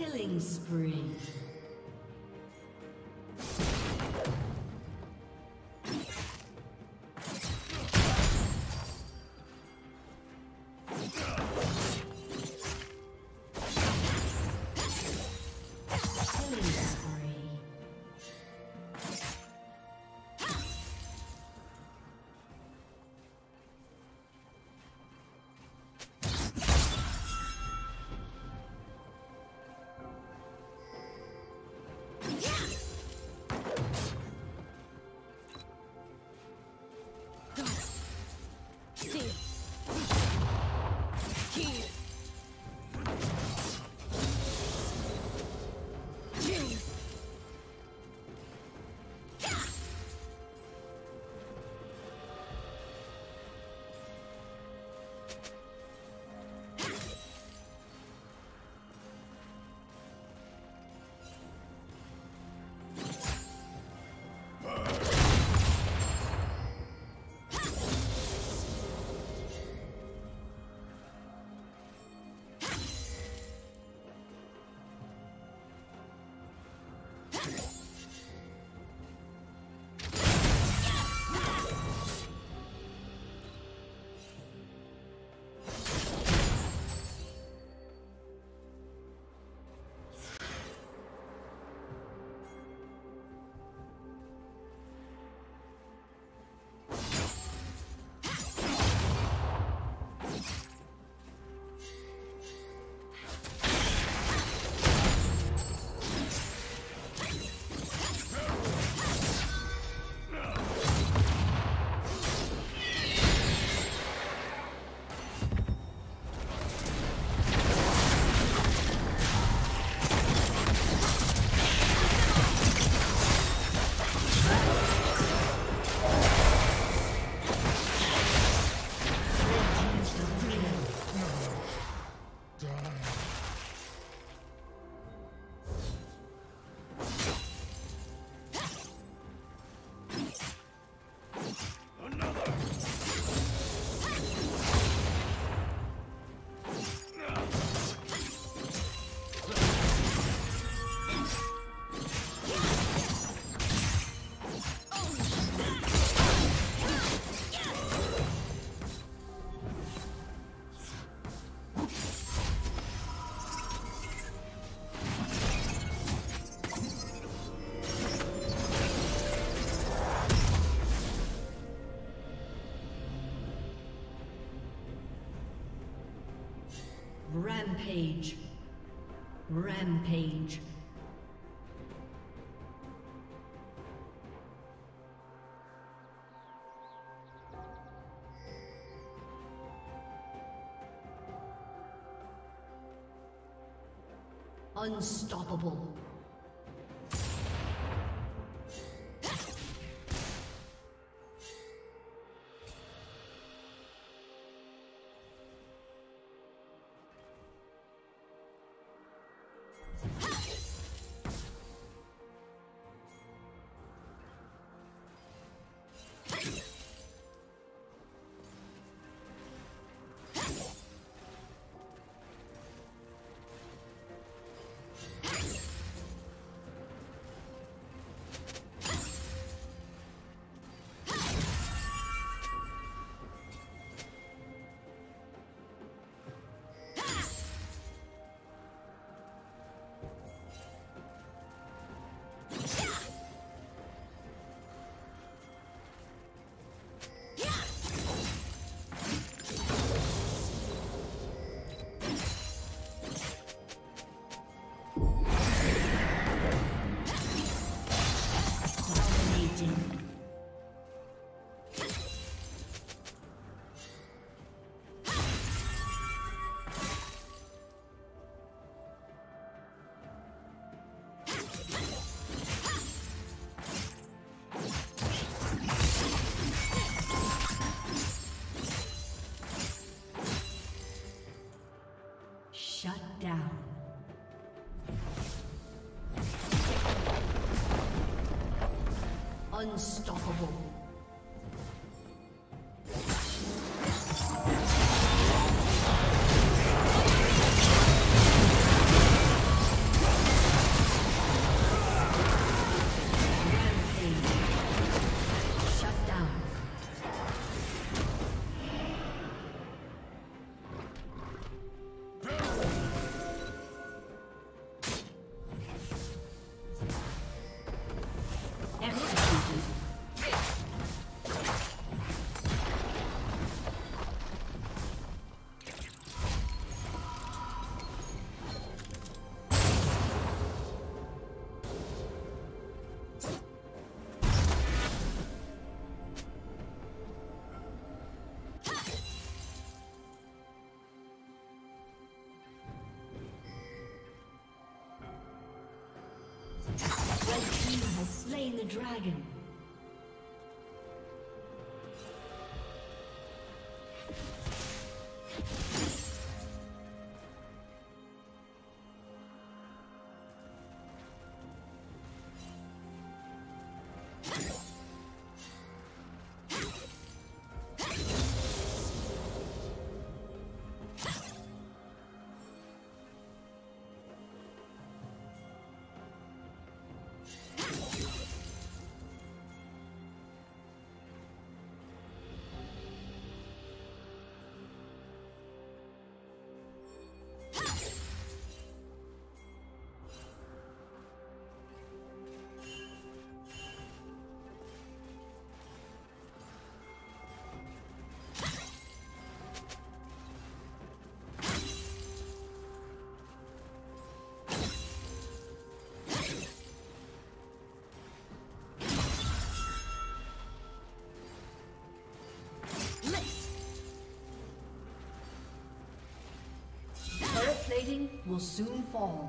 Killing spree. Rampage. Rampage. Unstoppable. Unstoppable. Dragon. Will soon fall.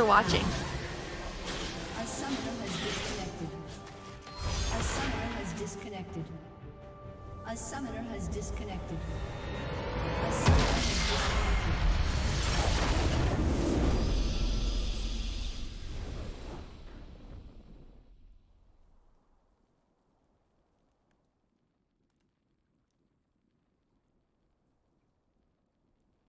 for watching.